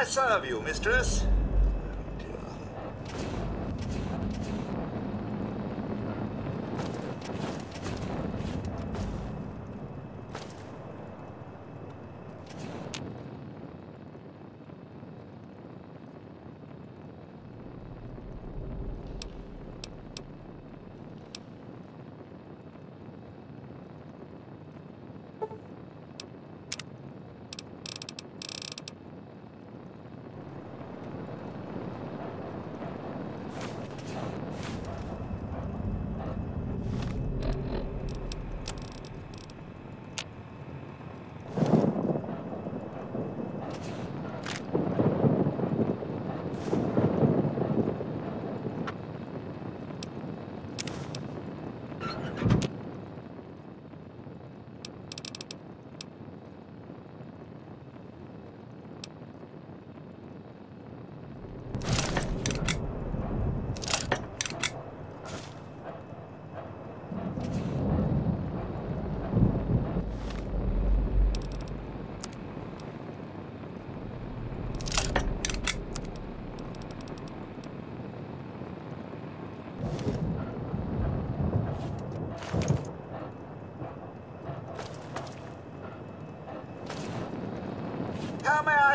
I serve you, mistress?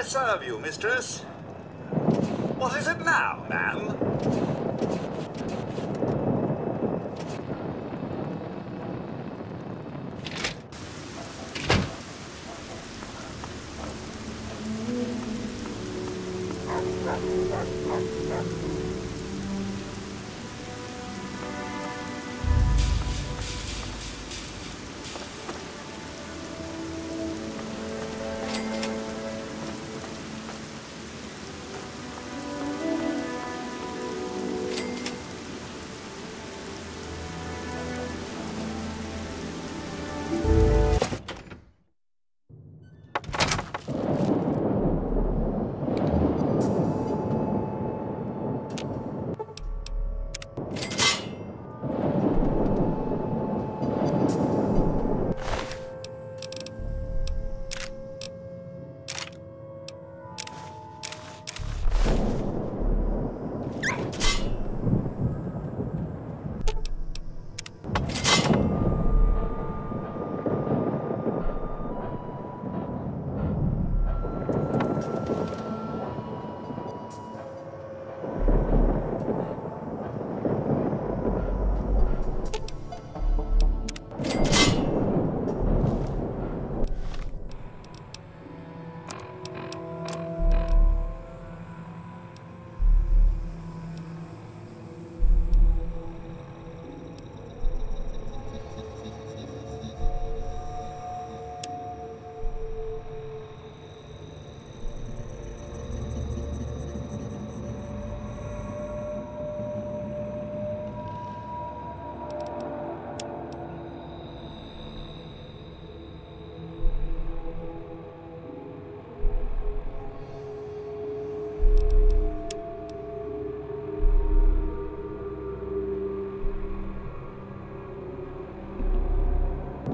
I serve you, mistress? What is it now, ma'am?